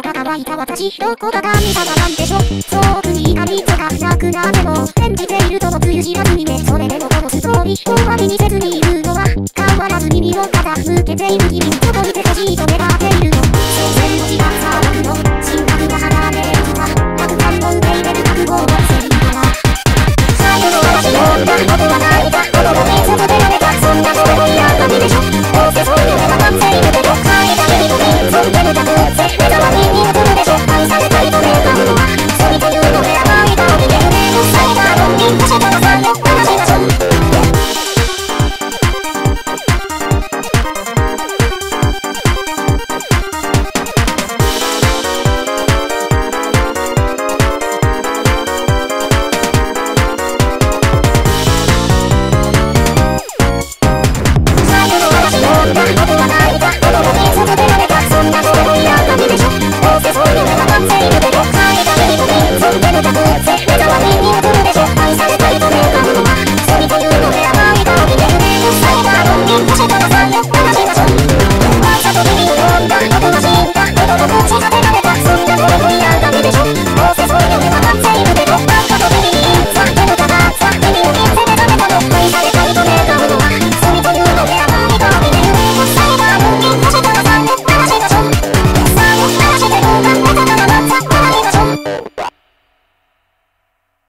が乾いた私どこが神様なんでしょ遠くに神とかなくなでも演じているともつゆ知らずにねそれでもこのストーリー終わりにせずにいるのは変わらず耳を傾けている君どこにてほしいと願っているの所詮の時間さばくの心拍が離れるか楽観の受け入れる覚悟をせ